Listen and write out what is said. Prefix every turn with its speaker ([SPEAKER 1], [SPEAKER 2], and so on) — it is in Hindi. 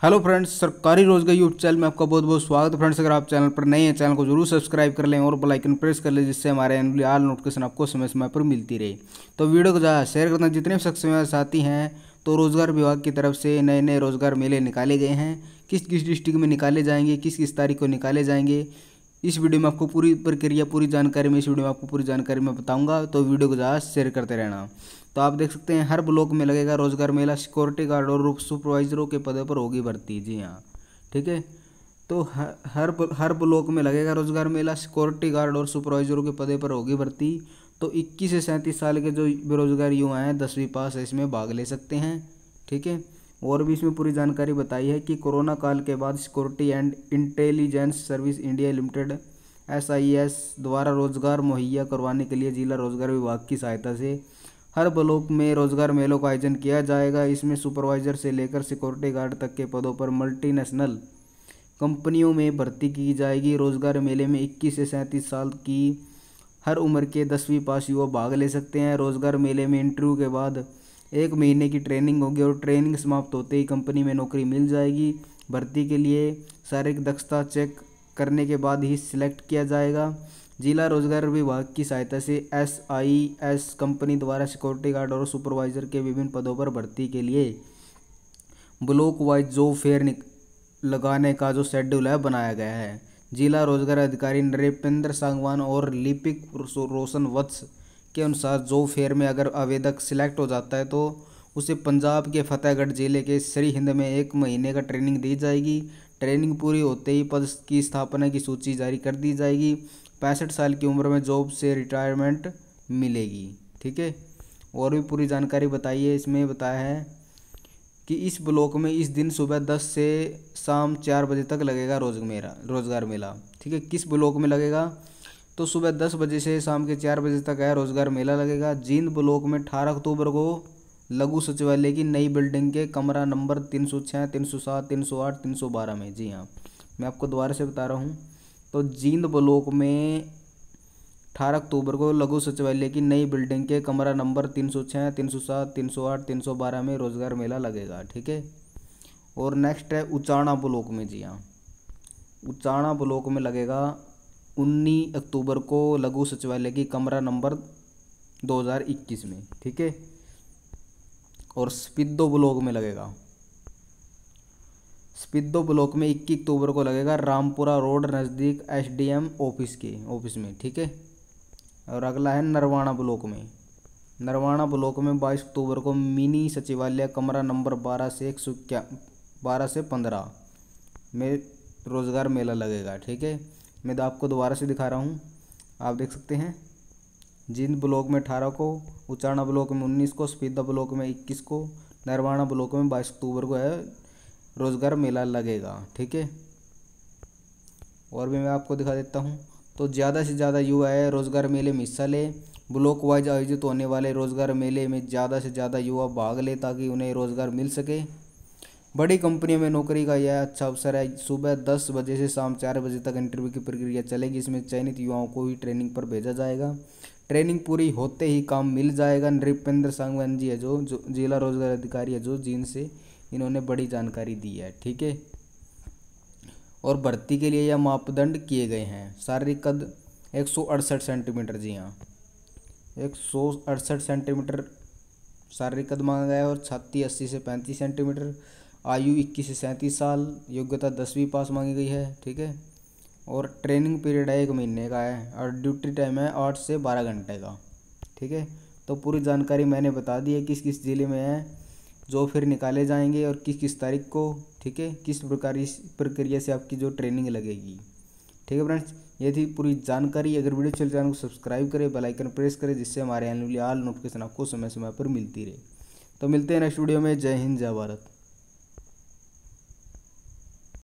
[SPEAKER 1] हेलो फ्रेंड्स सरकारी रोज़गार यूट्यूब चैनल में आपका बहुत बहुत स्वागत है। फ्रेंड्स अगर आप चैनल पर नए हैं चैनल को ज़रूर सब्सक्राइब कर लें और बेल आइकन प्रेस कर लें, जिससे हमारे एनुअली आल नोटिफिकेशन आपको समय समय पर मिलती रहे। तो वीडियो को ज़्यादा शेयर करना। जितने भी शख्स साथी हैं तो रोज़गार विभाग की तरफ़ से नए नए रोज़गार मेले निकाले गए हैं। किस किस डिस्ट्रिक्ट में निकाले जाएँगे किस किस तारीख को निकाले जाएँगे इस वीडियो में आपको पूरी प्रक्रिया, पूरी जानकारी, में इस वीडियो में आपको पूरी जानकारी में बताऊँगा तो वीडियो को ज़्यादा शेयर करते रहना। तो आप देख सकते हैं, हर ब्लॉक में लगेगा रोज़गार मेला, सिक्योरिटी गार्ड और सुपरवाइजरों के पदों पर होगी भर्ती। जी हाँ ठीक है? तो हर हर ब्लॉक में लगेगा रोज़गार मेला, सिक्योरिटी गार्ड और सुपरवाइजरों के पदे पर होगी भर्ती। तो 21 से सैंतीस साल के जो बेरोजगार युवा हैं, दसवीं पास है, इसमें भाग ले सकते हैं, ठीक है? और भी इसमें पूरी जानकारी बताई है कि कोरोना काल के बाद security and intelligence service India limited S द्वारा रोज़गार मुहैया करवाने के लिए जिला रोज़गार विभाग की सहायता से हर ब्लॉक में रोज़गार मेलों का आयोजन किया जाएगा। इसमें सुपरवाइजर से लेकर सिक्योरिटी गार्ड तक के पदों पर मल्टीनेशनल कंपनियों में भर्ती की जाएगी। रोज़गार मेले में 21 से सैंतीस साल की हर उम्र के दसवीं पास युवा भाग ले सकते हैं। रोज़गार मेले में इंटरव्यू के बाद एक महीने की ट्रेनिंग होगी और ट्रेनिंग समाप्त होते ही कंपनी में नौकरी मिल जाएगी। भर्ती के लिए शारीरिक दक्षता चेक करने के बाद ही सिलेक्ट किया जाएगा। जिला रोज़गार विभाग की सहायता से एस आई एस कंपनी द्वारा सिक्योरिटी गार्ड और सुपरवाइजर के विभिन्न पदों पर भर्ती के लिए ब्लॉक वाइज जो फेयर लगाने का जो शेड्यूल है बनाया गया है। जिला रोज़गार अधिकारी नरेपेंद्र सांगवान और लिपिक रोशन वत्स के अनुसार जो फेयर में अगर आवेदक सिलेक्ट हो जाता है तो उसे पंजाब के फतेहगढ़ ज़िले के श्री हिंद में एक महीने का ट्रेनिंग दी जाएगी। ट्रेनिंग पूरी होते ही पद की स्थापना की सूची जारी कर दी जाएगी। पैंसठ साल की उम्र में जॉब से रिटायरमेंट मिलेगी, ठीक है? और भी पूरी जानकारी बताइए। इसमें बताया है कि इस ब्लॉक में इस दिन सुबह दस से शाम चार बजे तक लगेगा रोज मेरा, रोज़गार मेला, ठीक है? किस ब्लॉक में लगेगा? तो सुबह दस बजे से शाम के चार बजे तक है रोज़गार मेला लगेगा। जींद ब्लॉक में अठारह अक्टूबर को लघु सचिवालय की नई बिल्डिंग के कमरा नंबर तीन सौ छः तीन सौ सात, तीन सौ आठ, तीन सौ बारह में। जी हाँ मैं आपको दोबारा से बता रहा हूँ। तो जींद ब्लॉक में अठारह अक्टूबर को लघु सचिवालय की नई बिल्डिंग के कमरा नंबर तीन सौ छः तीन सौ सात, तीन सौ आठ, तीन सौ बारह में रोज़गार मेला लगेगा। ठीक है? और नेक्स्ट है उचाणा ब्लॉक में। जी हाँ उचाणा ब्लॉक में लगेगा उन्नीस अक्टूबर को लघु सचिवालय की कमरा नंबर 2021 में, ठीक है? और स्पिद्दो ब्लॉक में लगेगा। स्पिद्दो ब्लॉक में इक्कीस अक्टूबर को लगेगा रामपुरा रोड नज़दीक एसडीएम ऑफ़िस के, ऑफ़िस में, ठीक है? और अगला है नरवाणा ब्लॉक में। नरवाणा ब्लॉक में बाईस अक्टूबर को मिनी सचिवालय कमरा नंबर बारह से एक सौ बारह से पंद्रह में रोज़गार मेला लगेगा, ठीक है? मैं तो आपको दोबारा से दिखा रहा हूँ। आप देख सकते हैं, जिन ब्लॉक में अठारह को उचाणा ब्लॉक में उन्नीस को स्पीदा ब्लॉक में इक्कीस को, नरवाणा ब्लॉक में बाईस अक्टूबर को है, रोज़गार मेला लगेगा, ठीक है? और भी मैं आपको दिखा देता हूँ तो ज़्यादा से ज़्यादा युवा है, रोज़गार मेले में हिस्सा ले। ब्लॉक वाइज आयोजित होने वाले रोज़गार मेले में ज़्यादा से ज़्यादा युवा भाग ले ताकि उन्हें रोज़गार मिल सके। बड़ी कंपनियों में नौकरी का यह अच्छा अवसर है। सुबह दस बजे से शाम चार बजे तक इंटरव्यू की प्रक्रिया चलेगी। इसमें चयनित युवाओं को ही ट्रेनिंग पर भेजा जाएगा। ट्रेनिंग पूरी होते ही काम मिल जाएगा। नृपेंद्र सांगवान जी है जो जो जिला रोज़गार अधिकारी है जो जिन से इन्होंने बड़ी जानकारी दी है, ठीक है? और भर्ती के लिए यह मापदंड किए गए हैं। शारीरिक कद एक सौ अड़सठ सेंटीमीटर, जी हाँ। एक सौ अड़सठ सेंटीमीटर शारीरिक कद मांगा गया है और छाती अस्सी से पैंतीस सेंटीमीटर। आयु इक्कीस से सैंतीस साल, योग्यता दसवीं पास मांगी गई है, ठीक है? और ट्रेनिंग पीरियड है एक महीने का है और ड्यूटी टाइम है आठ से बारह घंटे का, ठीक है? तो पूरी जानकारी मैंने बता दी है किस किस ज़िले में है, जो फिर निकाले जाएँगे और किस किस तारीख को, ठीक है? किस प्रकार इस प्रक्रिया से आपकी जो ट्रेनिंग लगेगी, ठीक है फ्रेंड्स? ये थी पूरी जानकारी। अगर वीडियो चल चैनल को सब्सक्राइब करें, बेल आइकन प्रेस करें, जिससे हमारे एनुअली आल नोटिफिकेशन आपको समय समय पर मिलती रहे। तो मिलते हैं नेक्स्ट वीडियो में। जय हिंद, जय भारत।